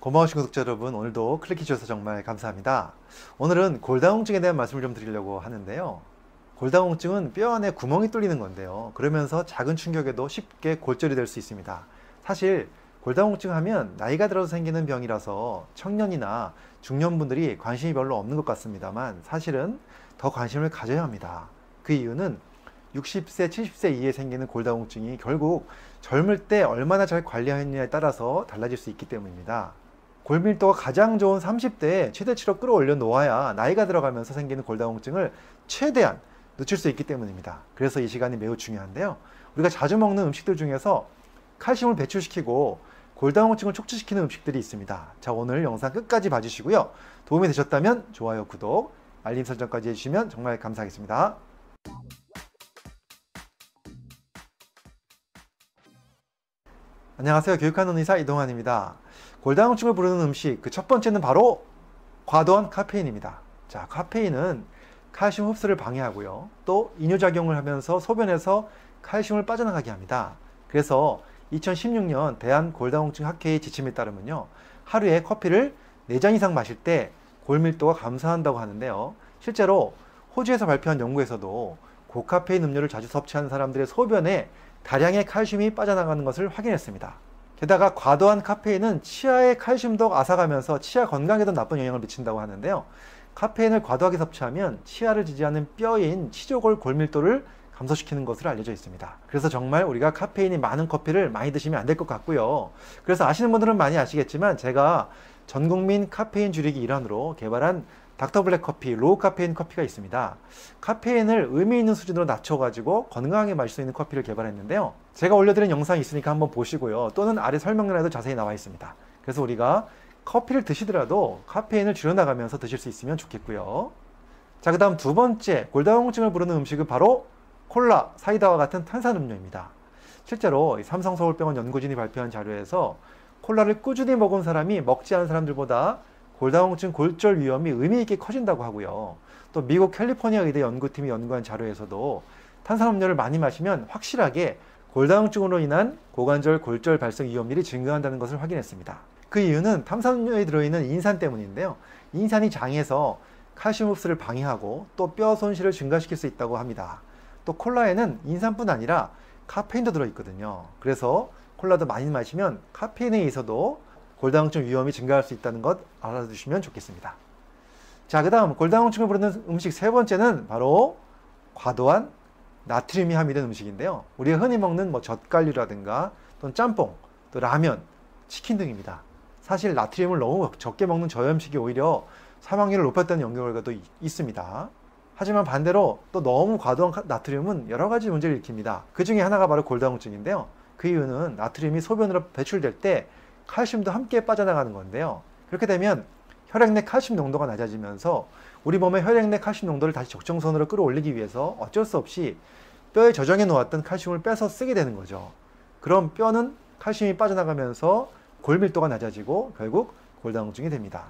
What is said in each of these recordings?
고마우신 구독자 여러분 오늘도 클릭해 주셔서 정말 감사합니다. 오늘은 골다공증에 대한 말씀을 좀 드리려고 하는데요. 골다공증은 뼈 안에 구멍이 뚫리는 건데요. 그러면서 작은 충격에도 쉽게 골절이 될 수 있습니다. 사실 골다공증 하면 나이가 들어서 생기는 병이라서 청년이나 중년분들이 관심이 별로 없는 것 같습니다만 사실은 더 관심을 가져야 합니다. 그 이유는 60세, 70세 이후에 생기는 골다공증이 결국 젊을 때 얼마나 잘 관리하느냐에 따라서 달라질 수 있기 때문입니다. 골밀도가 가장 좋은 30대에 최대치로 끌어올려 놓아야 나이가 들어가면서 생기는 골다공증을 최대한 늦출 수 있기 때문입니다. 그래서 이 시간이 매우 중요한데요. 우리가 자주 먹는 음식들 중에서 칼슘을 배출시키고 골다공증을 촉진시키는 음식들이 있습니다. 자, 오늘 영상 끝까지 봐주시고요. 도움이 되셨다면 좋아요, 구독, 알림 설정까지 해주시면 정말 감사하겠습니다. 안녕하세요. 교육하는 의사 이동환입니다. 골다공증을 부르는 음식 그 첫 번째는 바로 과도한 카페인입니다. 자, 카페인은 칼슘 흡수를 방해하고요. 또 이뇨작용을 하면서 소변에서 칼슘을 빠져나가게 합니다. 그래서 2016년 대한 골다공증 학회의 지침에 따르면요. 하루에 커피를 4잔 이상 마실 때 골밀도가 감소한다고 하는데요. 실제로 호주에서 발표한 연구에서도 고카페인 음료를 자주 섭취하는 사람들의 소변에 다량의 칼슘이 빠져나가는 것을 확인했습니다. 게다가 과도한 카페인은 치아의 칼슘도 앗아가면서 치아 건강에도 나쁜 영향을 미친다고 하는데요. 카페인을 과도하게 섭취하면 치아를 지지하는 뼈인 치조골 골밀도를 감소시키는 것으로 알려져 있습니다. 그래서 정말 우리가 카페인이 많은 커피를 많이 드시면 안 될 것 같고요. 그래서 아시는 분들은 많이 아시겠지만 제가 전국민 카페인 줄이기 일환으로 개발한 닥터블랙 커피, low 카페인 커피가 있습니다. 카페인을 의미 있는 수준으로 낮춰가지고 건강하게 마실 수 있는 커피를 개발했는데요. 제가 올려드린 영상이 있으니까 한번 보시고요. 또는 아래 설명란에도 자세히 나와 있습니다. 그래서 우리가 커피를 드시더라도 카페인을 줄여나가면서 드실 수 있으면 좋겠고요. 자, 그 다음 두 번째 골다공증을 부르는 음식은 바로 콜라, 사이다와 같은 탄산음료입니다. 실제로 삼성서울병원 연구진이 발표한 자료에서 콜라를 꾸준히 먹은 사람이 먹지 않은 사람들보다 골다공증 골절 위험이 의미 있게 커진다고 하고요. 또 미국 캘리포니아 의대 연구팀이 연구한 자료에서도 탄산음료를 많이 마시면 확실하게 골다공증으로 인한 고관절 골절 발생 위험률이 증가한다는 것을 확인했습니다. 그 이유는 탄산음료에 들어있는 인산 때문인데요. 인산이 장에서 칼슘 흡수를 방해하고 또 뼈 손실을 증가시킬 수 있다고 합니다. 또 콜라에는 인산뿐 아니라 카페인도 들어있거든요. 그래서 콜라도 많이 마시면 카페인에 있어도 골다공증 위험이 증가할 수 있다는 것 알아두시면 좋겠습니다. 자, 그 다음 골다공증을 부르는 음식 세 번째는 바로 과도한 나트륨이 함유된 음식인데요. 우리가 흔히 먹는 뭐 젓갈류라든가 또는 짬뽕, 또 라면, 치킨 등입니다. 사실 나트륨을 너무 적게 먹는 저염식이 오히려 사망률을 높였다는 연구 결과도 있습니다. 하지만 반대로 또 너무 과도한 나트륨은 여러 가지 문제를 일으킵니다. 그 중에 하나가 바로 골다공증인데요. 그 이유는 나트륨이 소변으로 배출될 때 칼슘도 함께 빠져나가는 건데요. 그렇게 되면 혈액 내 칼슘 농도가 낮아지면서 우리 몸의 혈액 내 칼슘 농도를 다시 적정선으로 끌어올리기 위해서 어쩔 수 없이 뼈에 저장해 놓았던 칼슘을 빼서 쓰게 되는 거죠. 그럼 뼈는 칼슘이 빠져나가면서 골밀도가 낮아지고 결국 골다공증이 됩니다.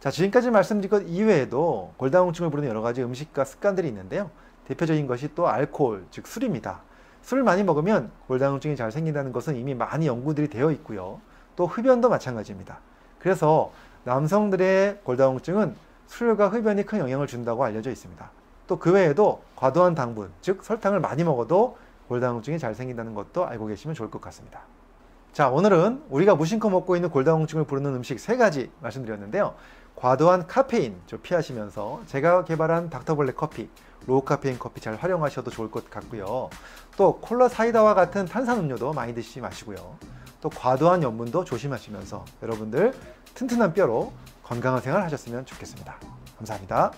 자, 지금까지 말씀드린 것 이외에도 골다공증을 부르는 여러 가지 음식과 습관들이 있는데요. 대표적인 것이 또 알코올, 즉 술입니다. 술을 많이 먹으면 골다공증이 잘 생긴다는 것은 이미 많이 연구들이 되어 있고요. 또 흡연도 마찬가지입니다. 그래서 남성들의 골다공증은 술과 흡연이 큰 영향을 준다고 알려져 있습니다. 또 그 외에도 과도한 당분, 즉 설탕을 많이 먹어도 골다공증이 잘 생긴다는 것도 알고 계시면 좋을 것 같습니다. 자, 오늘은 우리가 무심코 먹고 있는 골다공증을 부르는 음식 세 가지 말씀드렸는데요. 과도한 카페인 좀 피하시면서 제가 개발한 닥터블랙 커피, low 카페인 커피 잘 활용하셔도 좋을 것 같고요. 또 콜라 사이다와 같은 탄산 음료도 많이 드시지 마시고요. 또 과도한 염분도 조심하시면서 여러분들 튼튼한 뼈로 건강한 생활 하셨으면 좋겠습니다. 감사합니다.